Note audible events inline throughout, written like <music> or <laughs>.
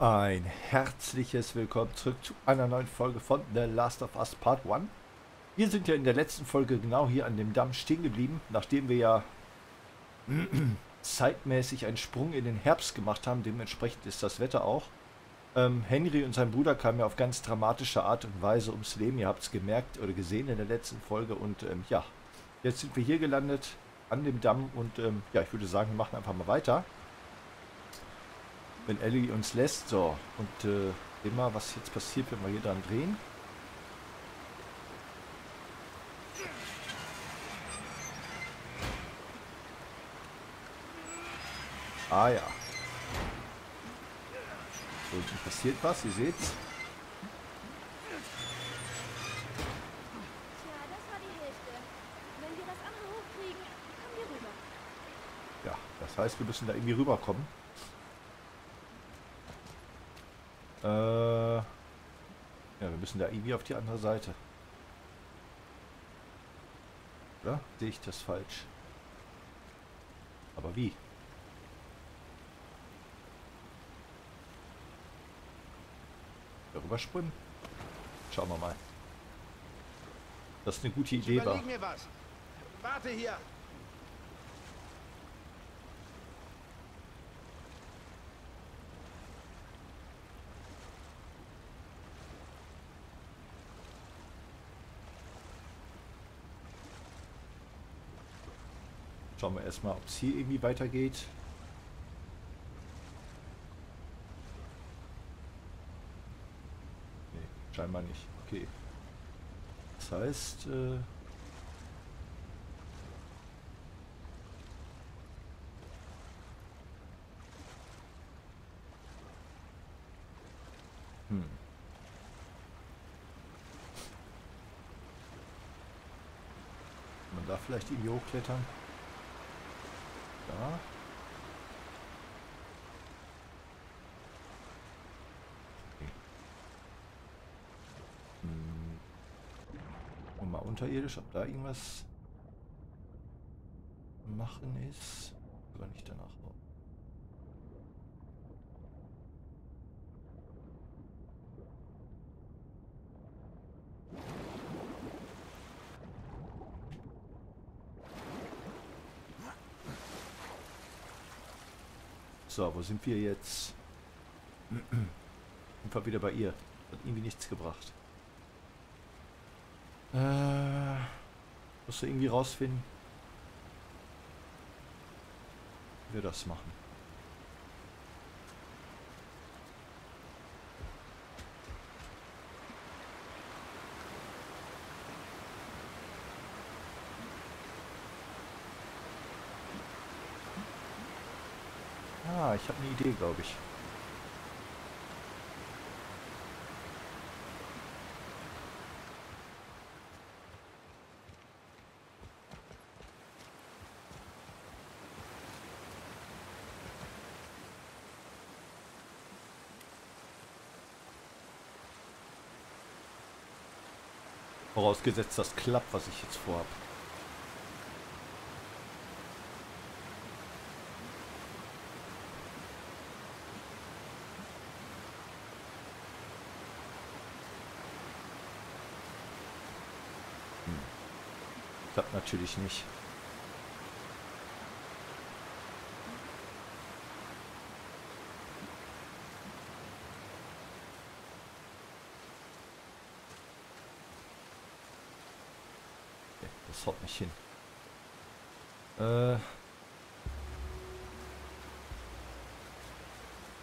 Ein herzliches Willkommen zurück zu einer neuen Folge von The Last of Us Part 1. Wir sind ja in der letzten Folge genau hier an dem Damm stehen geblieben, nachdem wir ja <clears throat> zeitmäßig einen Sprung in den Herbst gemacht haben. Dementsprechend ist das Wetter auch. Ähm, Henry und sein Bruder kamen ja auf ganz dramatische Art und Weise ums Leben. Ihr habt es gemerkt oder gesehen in der letzten Folge. Und ähm, ja, jetzt sind wir hier gelandet an dem Damm und ähm, ja, ich würde sagen, wir machen einfach mal weiter wenn Ellie uns lässt. So, und äh, immer, was jetzt passiert, wenn wir hier dran drehen. Ah ja. So, unten passiert was, ihr seht's. Ja, das heißt, wir müssen da irgendwie rüberkommen. Äh, ja, wir müssen da irgendwie auf die andere Seite. Oder? Sehe ich das falsch? Aber wie? Darüber springen? Schauen wir mal. Das ist eine gute Idee war. Warte hier. Schauen wir erstmal, ob es hier irgendwie weitergeht. Nee, scheinbar nicht. Okay. Das heißt, äh Hm. Man da vielleicht irgendwie hochklettern? Da. Okay. Hm. Und mal unterirdisch, ob da irgendwas machen ist. Aber nicht danach. So, wo sind wir jetzt? <clears throat> Einfach wieder bei ihr. Hat irgendwie nichts gebracht. Äh, musst du irgendwie rausfinden, wie wir das machen. Ah, ich habe eine Idee, glaube ich. Vorausgesetzt, das klappt, was ich jetzt vorhabe. Klappt natürlich nicht. Okay, das haut nicht hin. Äh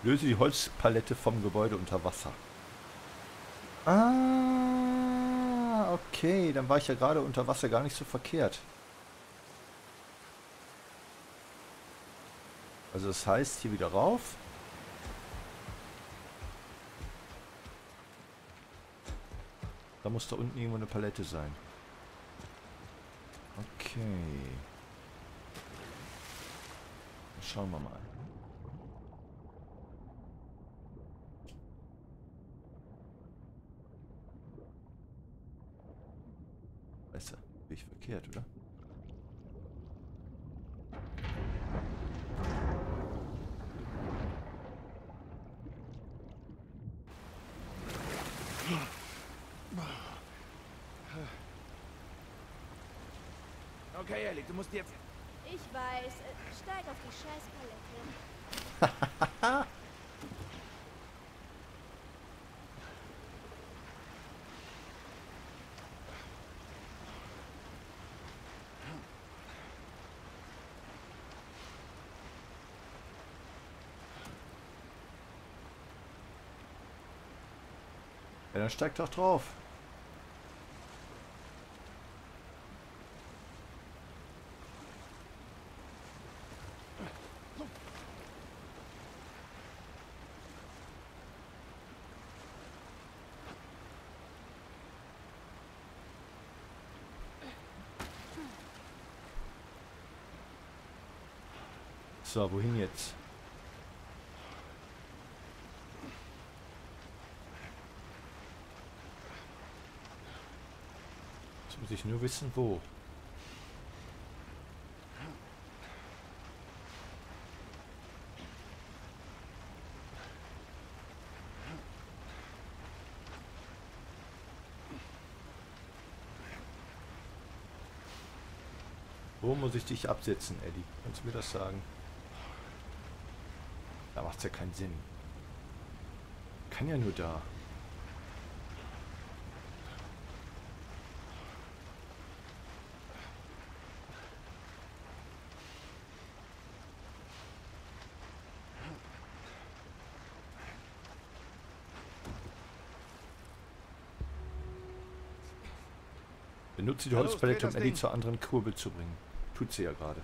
löse die Holzpalette vom Gebäude unter Wasser. Ah okay, dann war ich ja gerade unter Wasser gar nicht so verkehrt. Also das heißt, hier wieder rauf. Da muss da unten irgendwo eine Palette sein. Okay. Schauen wir mal. Besser. Bin ich verkehrt, oder? Okay, Ellie, du musst jetzt... Ich weiß, Steig auf die Scheißpalette. Ja, dann steig doch drauf. So, wohin jetzt? Jetzt muss ich nur wissen, wo. Wo muss ich dich absetzen, Eddie? Kannst du mir das sagen? Macht's ja keinen Sinn. Kann ja nur da. Benutze die Holzpalette, um Ding. zur anderen Kurbel zu bringen. Tut sie ja gerade.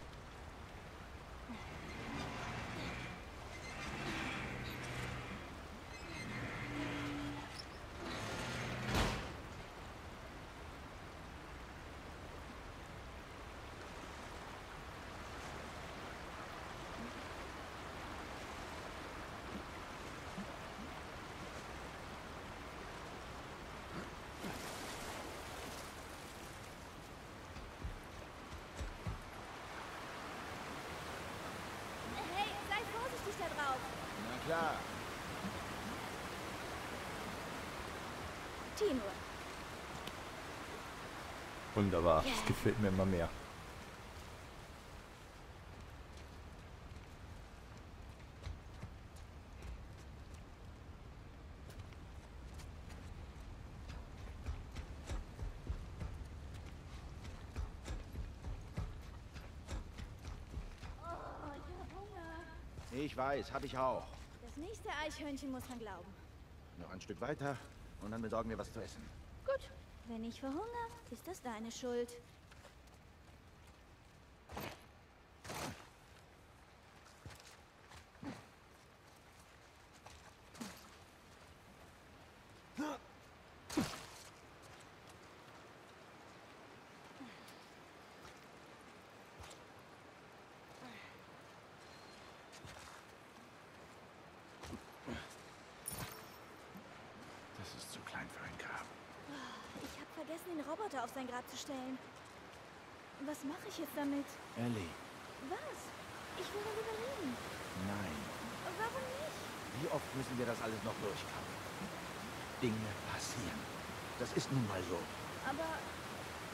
Hey, sei vorsichtig da drauf. Na klar. Teamwork. Wunderbar. Das gefällt mir immer mehr. Weiß, hab ich auch. Das nächste Eichhörnchen muss man glauben. Noch ein Stück weiter und dann besorgen wir was zu essen. Gut. Wenn ich verhungere, ist das deine Schuld. Das ist zu klein für ein Grab. Ich habe vergessen, den Roboter auf sein Grab zu stellen. Was mache ich jetzt damit? Ellie, Was? Ich will darüber reden. nein. Warum nicht? Wie oft müssen wir das alles noch durchkauen? Dinge passieren. Das ist nun mal so. Aber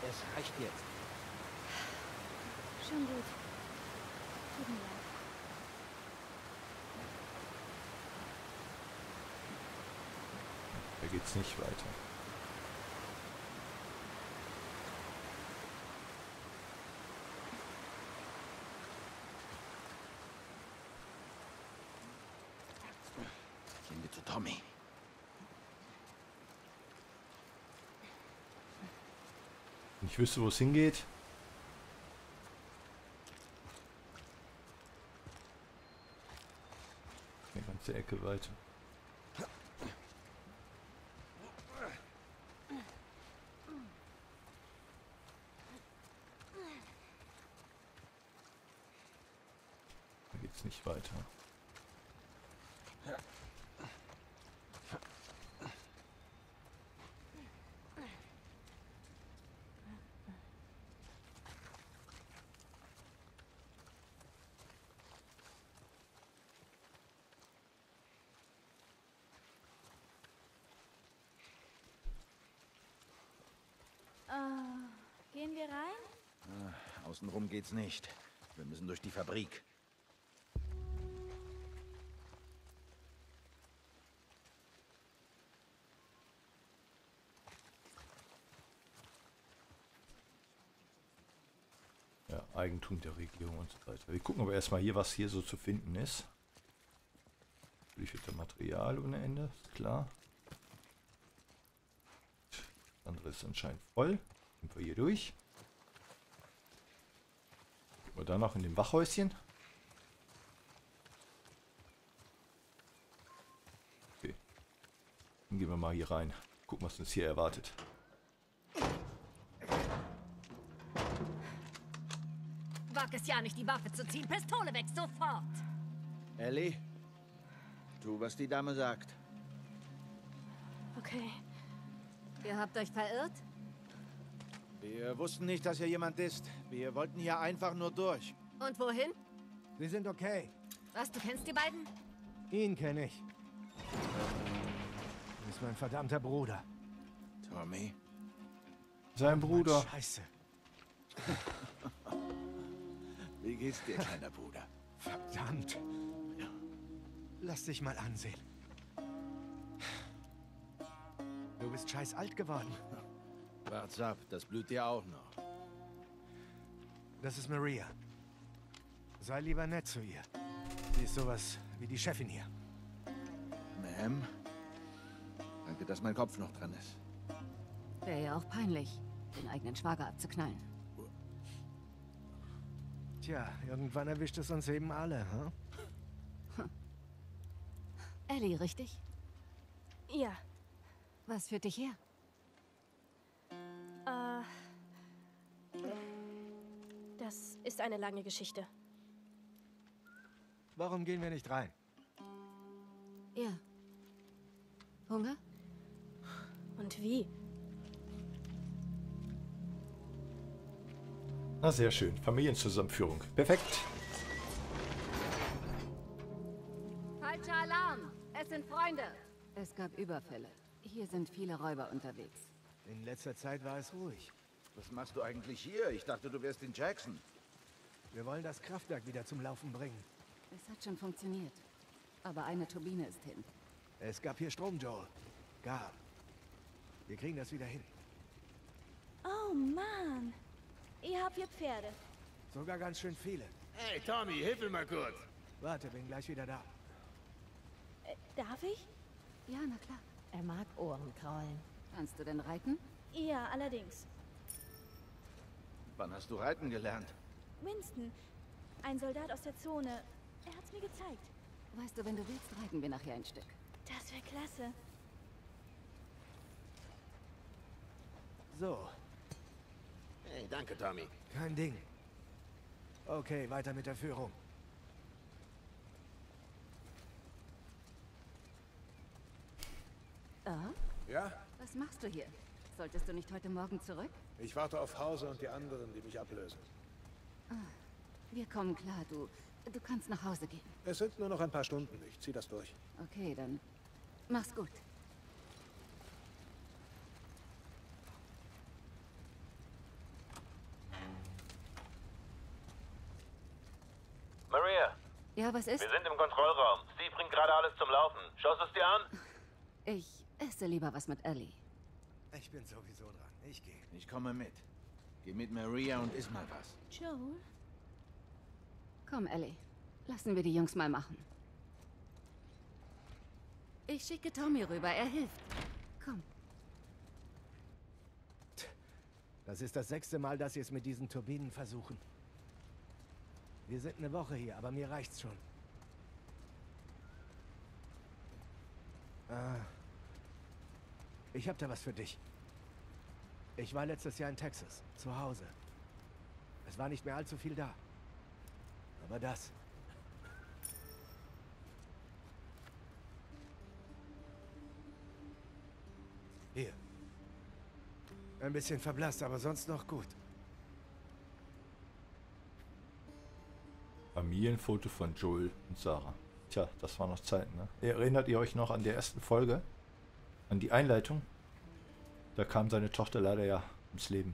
Es reicht jetzt. schon gut. Tut mir leid. Da geht's nicht weiter. Gehen wir zu Tommy. Wenn ich wüsste, wo es hingeht. Eine ganze Ecke weiter. Da geht's nicht weiter. Außenrum geht's nicht. Wir müssen durch die Fabrik. Ja, Eigentum der Regierung und so weiter. Wir gucken aber erstmal hier, was hier so zu finden ist. Natürlich wird Material ohne Ende, klar. Das andere ist anscheinend voll. Gehen wir hier durch. Da noch in dem Wachhäuschen. Okay. Dann gehen wir mal hier rein. Gucken, was uns hier erwartet. Wag es ja nicht, die Waffe zu ziehen. Pistole weg, sofort! Ellie, tu, was die Dame sagt. Okay. Ihr habt euch verirrt? Wir wussten nicht, dass hier jemand ist. Wir wollten hier einfach nur durch. Und wohin? Wir sind okay. Was, du kennst die beiden? Ihn kenne ich. Er ist mein verdammter Bruder. Tommy, Sein Bruder. Scheiße. <laughs> wie geht's dir, kleiner Bruder? Verdammt. Lass dich mal ansehen. Du bist scheiß alt geworden. <laughs> Wart's ab, das blüht dir auch noch. Das ist Maria. Sei lieber nett zu ihr. Sie ist sowas wie die Chefin hier. Ma'am? Danke, dass mein Kopf noch dran ist. Wäre ja auch peinlich, den eigenen Schwager abzuknallen. Tja, irgendwann erwischt es uns eben alle, hm? Ellie, richtig? Ja. Was führt dich her? Das ist eine lange Geschichte. Warum gehen wir nicht rein? Ja. Hunger? Und wie? Na, sehr schön. Familienzusammenführung. Perfekt. Falscher Alarm! Es sind Freunde! Es gab Überfälle. Hier sind viele Räuber unterwegs. In letzter Zeit war es ruhig. Was machst du eigentlich hier? Ich dachte, du wärst in Jackson. Wir wollen das Kraftwerk wieder zum Laufen bringen. Es hat schon funktioniert. Aber eine Turbine ist hin. Es gab hier Strom, Joel. Gab. Wir kriegen das wieder hin. Oh Mann. Ihr habt hier Pferde. Sogar ganz schön viele. Hey, Tommy, hilf mir mal kurz. Warte, bin gleich wieder da. Äh, darf ich? Ja, na klar. Er mag Ohrenkraulen. Kannst du denn reiten? Ja, allerdings. Wann hast du reiten gelernt? Winston, ein Soldat aus der Zone. Er hat's mir gezeigt. Weißt du, wenn du willst, reiten wir nachher ein Stück. Das wäre klasse. So, Hey, danke, Tommy. kein Ding. Okay, weiter mit der Führung. Ah? Ja? Was machst du hier? Solltest du nicht heute Morgen zurück? Ich warte auf Hause und die anderen, die mich ablösen. Wir kommen klar, du. Du kannst nach Hause gehen. Es sind nur noch ein paar Stunden. Ich zieh das durch. Okay, dann mach's gut. Maria, Ja, was ist? wir sind im Kontrollraum. Steve bringt gerade alles zum Laufen. Schaust du es dir an? Ich esse lieber was mit Ellie. Ich bin sowieso dran. Ich gehe. Ich komme mit. Geh mit Maria und iss mal was. Joel? Komm, Ellie. Lassen wir die Jungs mal machen. Ich schicke Tommy rüber, er hilft. Komm. Das ist das sechste Mal, dass sie es mit diesen Turbinen versuchen. Wir sind eine Woche hier, aber mir reicht's schon. Ah. Ich hab da was für dich. Ich war letztes Jahr in Texas, zu Hause. Es war nicht mehr allzu viel da. Aber das. Hier. Ein bisschen verblasst, aber sonst noch gut. Familienfoto von Joel und Sarah. Tja, das war noch Zeit, ne? Erinnert ihr euch noch an der ersten Folge? An die Einleitung? Da kam seine Tochter leider ja ums Leben.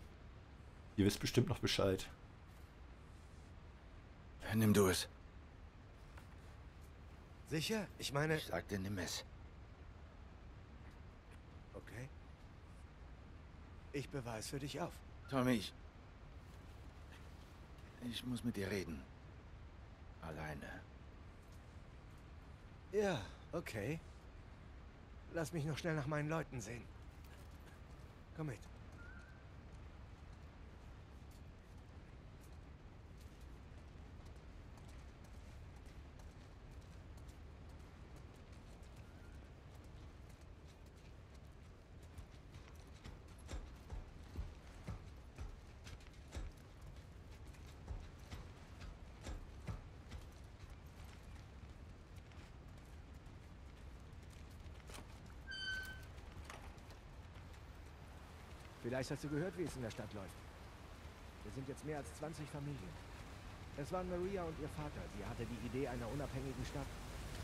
Ihr wisst bestimmt noch Bescheid. Nimm du es. Sicher? Ich meine... Ich sagte, nimm es. Okay. Ich beweis für dich auf. Tommy, ich... Ich muss mit dir reden. Alleine. Ja, okay. Lass mich noch schnell nach meinen Leuten sehen. Komm mit. Vielleicht hast du gehört, wie es in der Stadt läuft. Wir sind jetzt mehr als 20 Familien. Es waren Maria und ihr Vater. Sie hatte die Idee einer unabhängigen Stadt.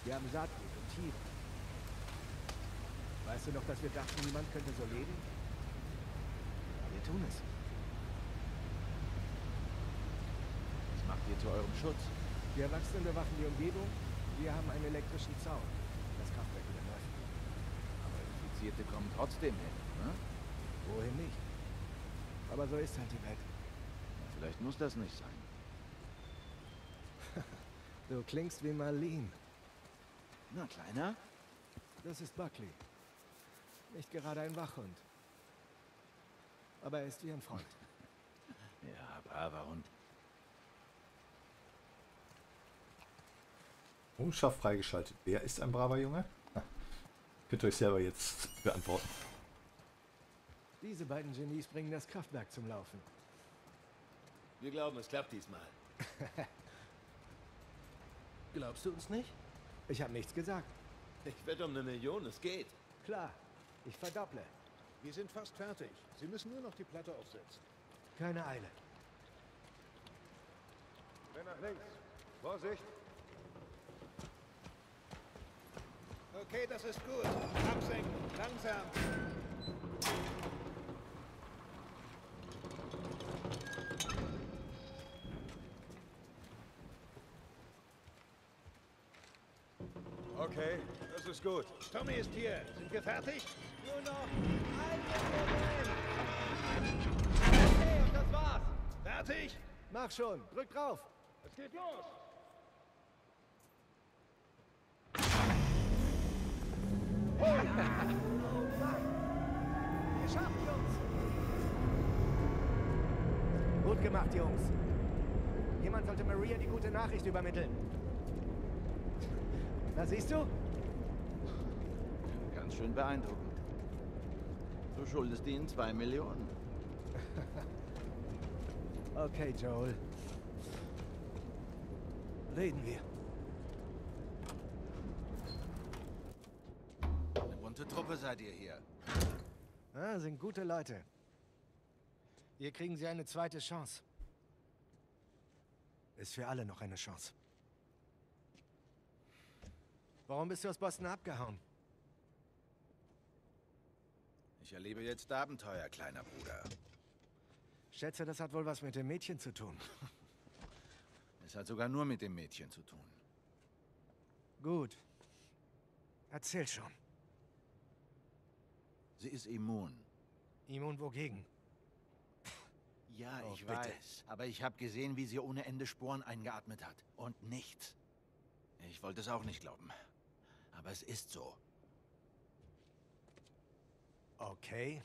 Wir haben Saatgut und Tiere. Weißt du noch, dass wir dachten, niemand könnte so leben? Wir tun es. Was macht ihr zu eurem Schutz? Die Erwachsenen bewachen die Umgebung. Wir haben einen elektrischen Zaun. Das Kraftwerk wieder läuft. Aber Infizierte kommen trotzdem hin, ne? Wohin nicht? Aber so ist halt die Welt. Vielleicht muss das nicht sein. <laughs> Du klingst wie Marlene. Na, Kleiner? Das ist Buckley. Nicht gerade ein Wachhund. Aber er ist wie ein Freund. <laughs> Ja, braver Hund. Errungenschaft freigeschaltet. Wer ist ein braver Junge? Könnt ihr euch selber jetzt <laughs> beantworten. Diese beiden Genies bringen das Kraftwerk zum Laufen. Wir glauben, es klappt diesmal. <laughs> Glaubst du uns nicht? Ich habe nichts gesagt. Ich wette um eine Million, es geht. Klar, ich verdopple. Wir sind fast fertig. Sie müssen nur noch die Platte aufsetzen. Keine Eile. Wer nach links. Vorsicht. Okay, das ist gut. Absenken. Langsam. Ist gut. Tommy ist hier. Sind wir fertig? Nur noch. Okay, und das war's. Fertig? Mach schon, drück drauf. Es geht los. Geschafft, Jungs. Gut gemacht, Jungs. Jemand sollte Maria die gute Nachricht übermitteln. Na, siehst du? Schön beeindruckend. Du schuldest ihnen zwei Millionen. <laughs> Okay, Joel. Reden wir. Eine bunte Truppe seid ihr hier. Ah, sind gute Leute. Hier kriegen sie eine zweite Chance. Ist für alle noch eine Chance. Warum bist du aus Boston abgehauen? Ich erlebe jetzt Abenteuer, kleiner Bruder. Schätze, das hat wohl was mit dem Mädchen zu tun. <laughs> Es hat sogar nur mit dem Mädchen zu tun. Gut. Erzähl schon. Sie ist immun. Immun wogegen? Ja, Oh, ich bitte. weiß. Aber ich habe gesehen, wie sie ohne Ende Sporen eingeatmet hat. Und nichts. Ich wollte es auch nicht glauben. Aber es ist so. Okay.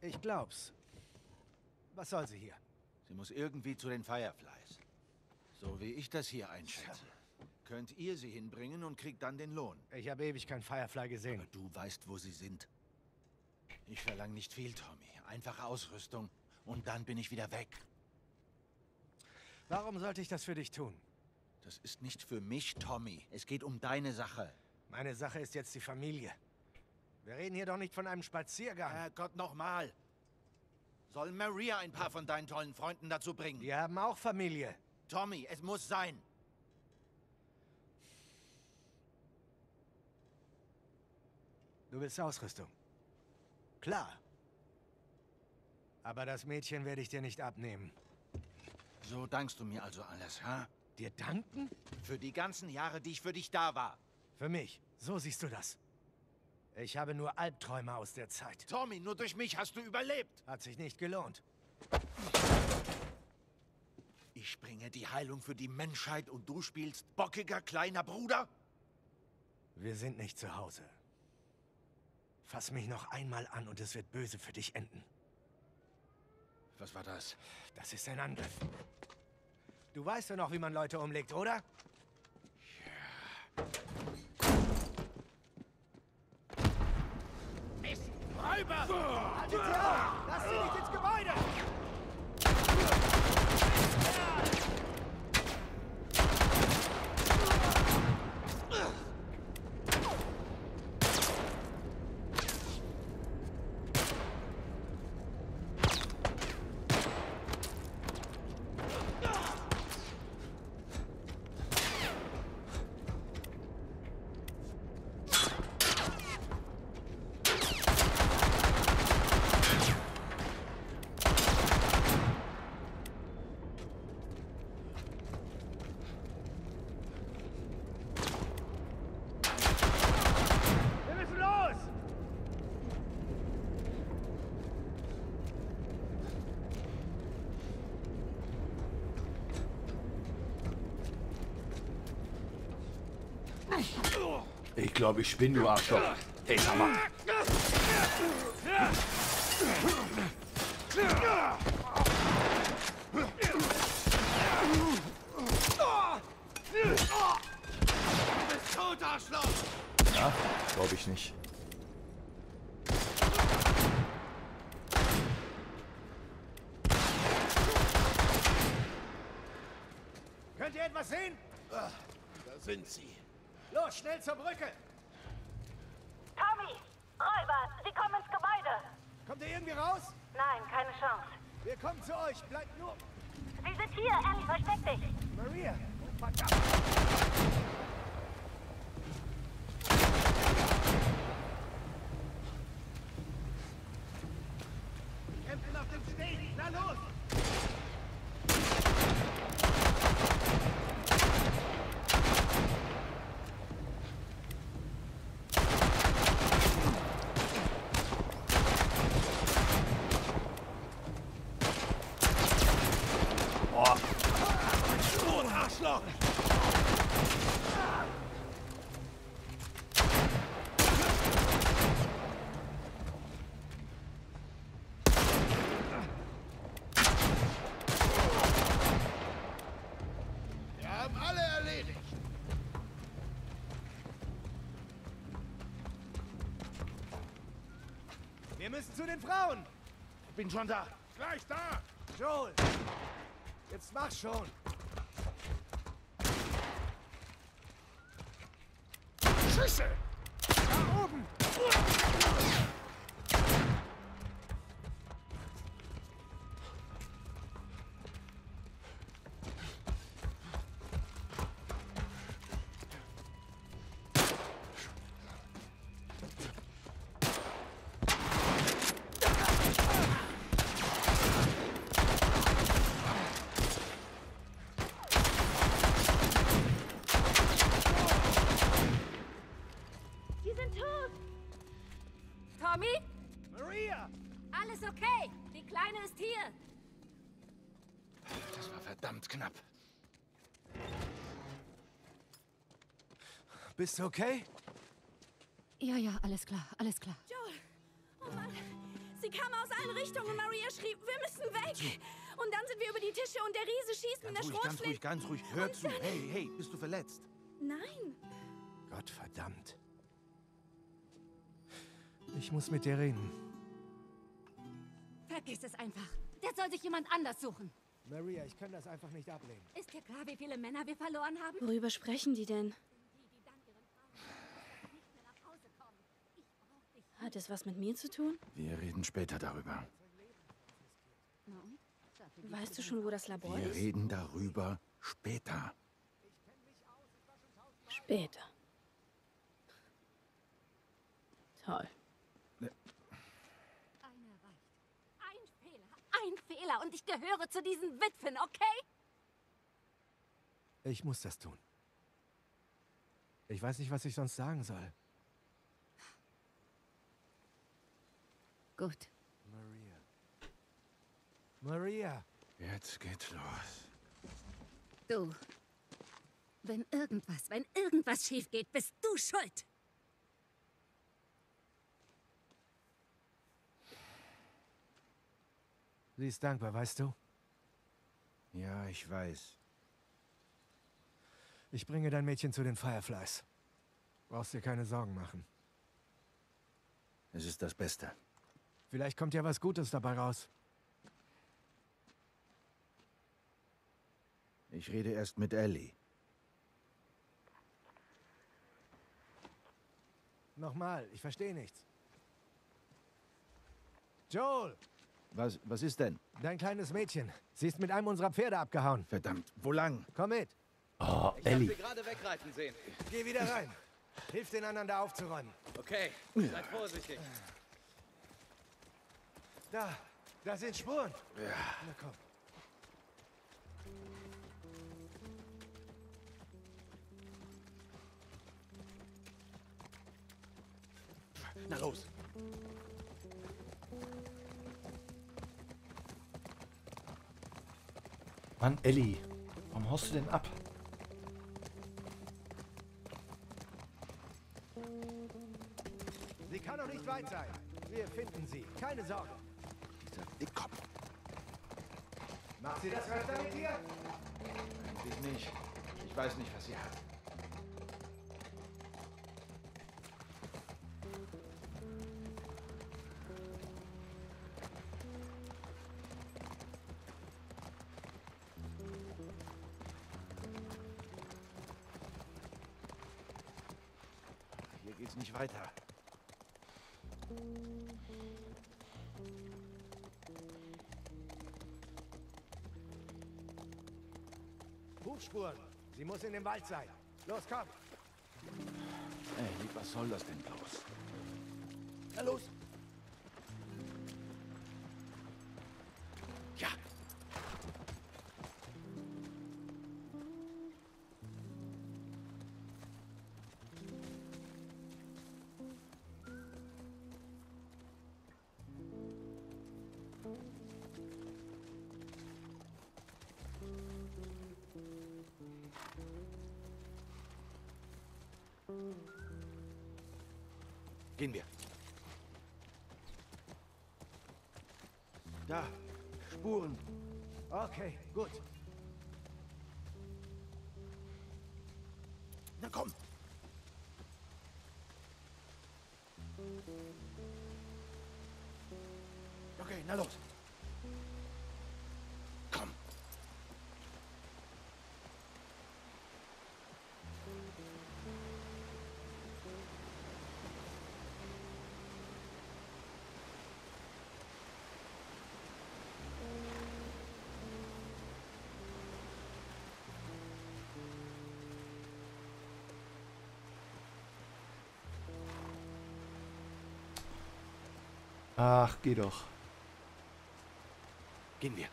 Ich glaub's. Was soll sie hier? Sie muss irgendwie zu den Fireflies. So wie ich das hier einschätze. Könnt ihr sie hinbringen und kriegt dann den Lohn. Ich habe ewig kein Firefly gesehen. Aber du weißt, wo sie sind. Ich verlange nicht viel, Tommy. Einfache Ausrüstung. Und dann bin ich wieder weg. Warum sollte ich das für dich tun? Das ist nicht für mich, Tommy. Es geht um deine Sache. Meine Sache ist jetzt die Familie. Wir reden hier doch nicht von einem Spaziergang. Herrgott, nochmal. Soll Maria ein paar von deinen tollen Freunden dazu bringen? Wir haben auch Familie. Tommy, es muss sein. Du willst Ausrüstung. Klar. Aber das Mädchen werde ich dir nicht abnehmen. So dankst du mir also alles, ha? Dir danken? Für die ganzen Jahre, die ich für dich da war. Für mich. So siehst du das. Ich habe nur Albträume aus der Zeit. Tommy, nur durch mich hast du überlebt. Hat sich nicht gelohnt. Ich bringe die Heilung für die Menschheit und du spielst bockiger kleiner Bruder? Wir sind nicht zu Hause. Fass mich noch einmal an und es wird böse für dich enden. Was war das? Das ist ein Angriff. Du weißt doch noch, wie man Leute umlegt, oder? Mist! Räuber! Haltet sie auf! Lasst sie nicht ins Gebäude! Wir müssen los! Ich glaube, ich spinne, du Arschloch. Hey, sag mal. Du bist tot, Arschloch! Ja, glaube ich nicht. Könnt ihr etwas sehen? Da sind sie. Los, schnell zur Brücke! Tommy! Räuber! Sie kommen ins Gebäude! Kommt ihr irgendwie raus? Nein, keine Chance. Wir kommen zu euch. Bleibt nur... Sie sind hier! Ellie, versteck dich! Maria! Oh, verdammt! Kämpfen auf dem Steg! Na los! Oh, Tot, Arschloch! Wir haben alle erledigt. Wir müssen zu den Frauen! Ich bin schon da. Gleich da! Joel! Jetzt mach schon! Schüsse! Da oben! Die Bist du okay? Ja, ja, alles klar, alles klar. Joel! Oh Mann! Sie kamen aus allen Richtungen und Maria schrie, wir müssen weg! Und dann sind wir über die Tische und der Riese schießt mit Ganz der ruhig, ganz ruhig, Schrotflinte. ganz ruhig. Hör zu. Hey, hey, bist du verletzt? Nein! Gott verdammt. Ich muss mit dir reden. Vergiss es einfach. Der soll sich jemand anders suchen. Maria, ich kann das einfach nicht ablehnen. Ist dir klar, wie viele Männer wir verloren haben? Worüber sprechen die denn? Die, die dank ihren Frauen nicht mehr nach Hause kommen. Ich brauch dich. Hat es was mit mir zu tun? Wir reden später darüber. Weißt du schon, wo das Labor Wir ist? reden darüber später. Später. Toll. Einer reicht. Ein Fehler. Ein Fehler und ich gehöre zu diesen Witwen, okay? Ich muss das tun. Ich weiß nicht, was ich sonst sagen soll. Gut. Maria. Maria. Jetzt geht's los. Du. Wenn irgendwas, wenn irgendwas schief geht, bist du schuld. Sie ist dankbar, weißt du? Ja, ich weiß. Ich bringe dein Mädchen zu den Fireflies. Brauchst dir keine Sorgen machen. Es ist das Beste. Vielleicht kommt ja was Gutes dabei raus. Ich rede erst mit Ellie. Nochmal, ich verstehe nichts. Joel, Was, was ist denn? dein kleines Mädchen. Sie ist mit einem unserer Pferde abgehauen. Verdammt, wo lang? Komm mit. Oh, Ich hab Ellie. sie gerade wegreiten sehen. Geh wieder rein. Hilf den anderen da aufzuräumen. Okay, seid vorsichtig. Da, da sind Spuren. Ja. Na komm. Na los. Mann, Ellie. Warum haust du denn ab? Sie kann doch nicht weit sein. Wir finden sie. Keine Sorge. Dieser Dickkopf. Macht sie das öfter mit dir? Eigentlich nicht. Ich weiß nicht, was sie hat. Hier geht's nicht weiter. Hufspuren. Sie muss in dem Wald sein. Los, komm. Ey, was soll das denn bloß? Na los! Ja! Gehen wir. Da, Spuren. Okay, gut. Ach, geh doch. Gehen wir.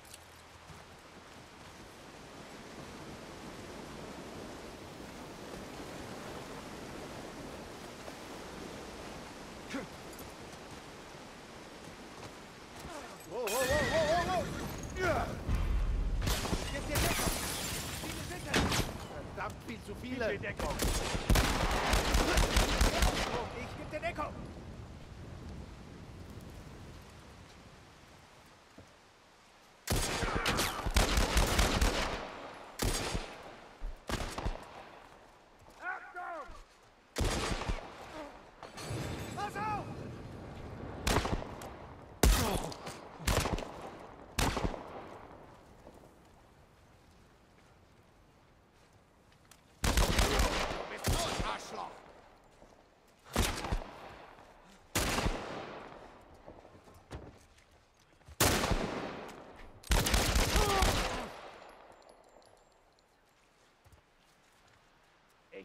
Verdammt viel zu viele. Deckung.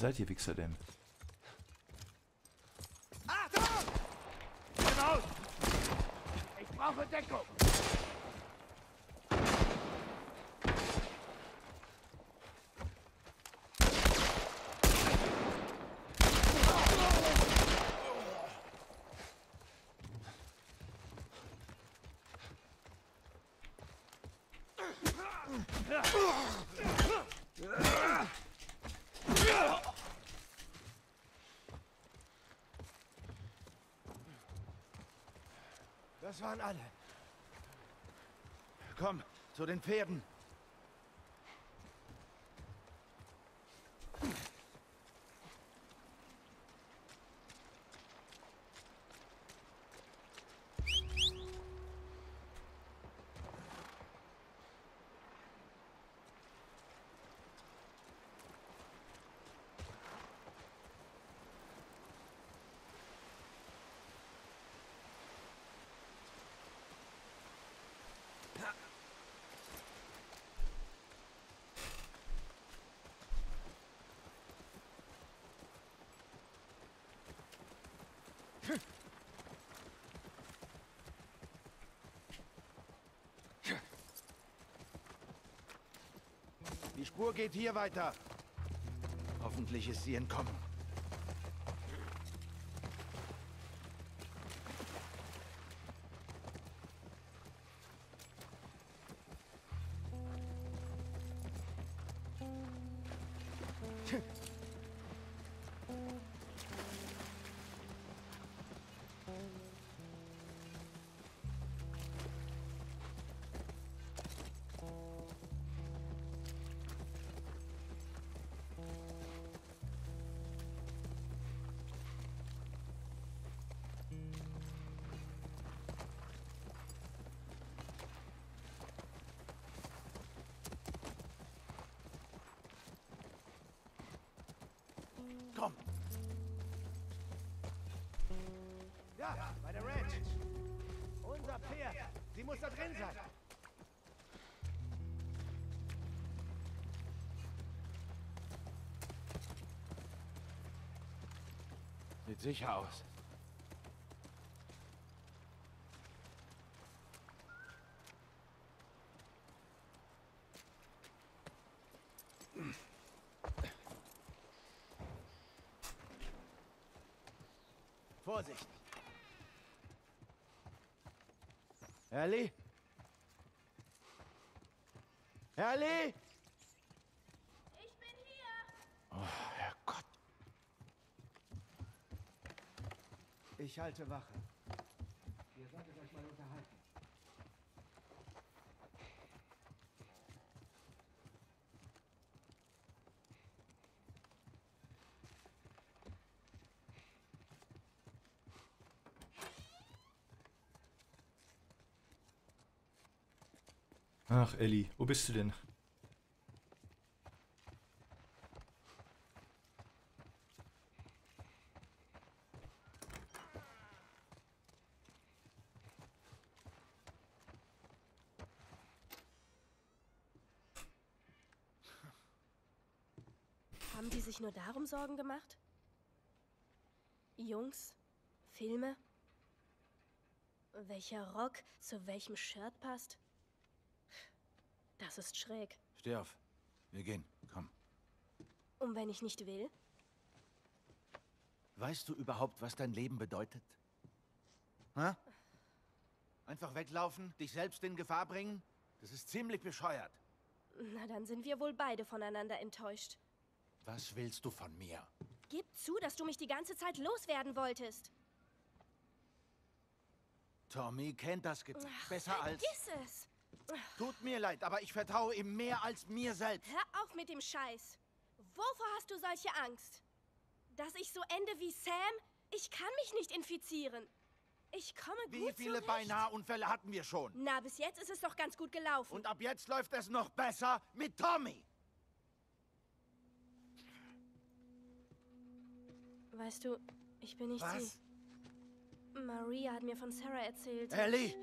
seid ihr Wichser denn? Ich brauche Deckung. Das waren alle. Komm, zu den Pferden. Spur geht hier weiter. Hoffentlich ist sie entkommen. Komm. Ja, bei der Ranch. Unser Pferd. Sie muss da drin sein. Sieht sicher aus. Vorsicht. Ellie? Ellie? Ich bin hier. Oh, Herrgott. Halte Wache. Ihr solltet euch mal unterhalten. Ach, Ellie, wo bist du denn? Haben die sich nur darum Sorgen gemacht? Jungs? Filme? Welcher Rock zu welchem Shirt passt? Das ist schräg. Steh auf. Wir gehen. Komm. Und wenn ich nicht will? Weißt du überhaupt, was dein Leben bedeutet? Ha? Einfach weglaufen? Dich selbst in Gefahr bringen? Das ist ziemlich bescheuert. Na, dann sind wir wohl beide voneinander enttäuscht. Was willst du von mir? Gib zu, dass du mich die ganze Zeit loswerden wolltest. Tommy kennt das Gebiet besser als... Vergiss es. Tut mir leid, aber ich vertraue ihm mehr als mir selbst. Hör auf mit dem Scheiß. Wovor hast du solche Angst? Dass ich so ende wie Sam? Ich kann mich nicht infizieren. Ich komme Wie gut viele zurecht. Beinahe-Unfälle hatten wir schon? Na, bis jetzt ist es doch ganz gut gelaufen. Und ab jetzt läuft es noch besser mit Tommy. Weißt du, ich bin nicht Was? sie. Maria hat mir von Sarah erzählt. Ellie!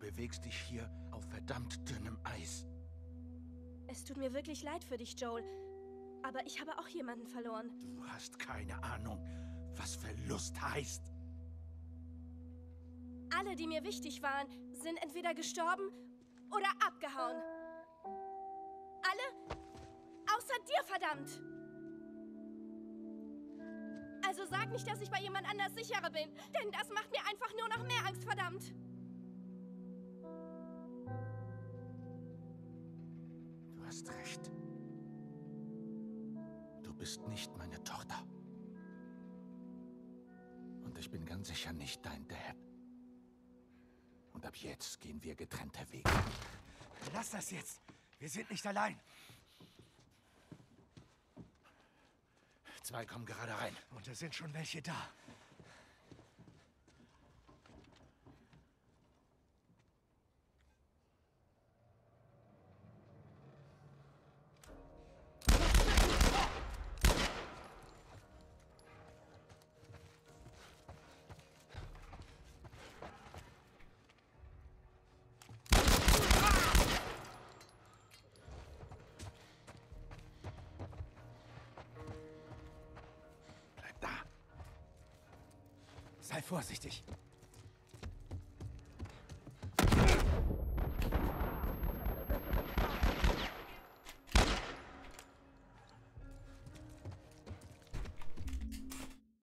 bewegst dich hier auf verdammt dünnem Eis. Es tut mir wirklich leid für dich, Joel. Aber ich habe auch jemanden verloren. Du hast keine Ahnung, was Verlust heißt. Alle, die mir wichtig waren, sind entweder gestorben oder abgehauen. Alle außer dir, verdammt! Also sag nicht, dass ich bei jemand anders sicherer bin, denn das macht mir einfach nur noch mehr Angst, verdammt! Du hast recht. Du bist nicht meine Tochter. Und ich bin ganz sicher nicht dein Dad. Und ab jetzt gehen wir getrennte Wege. Lass das jetzt. Wir sind nicht allein. Zwei kommen gerade rein. Und es sind schon welche da. Vorsichtig.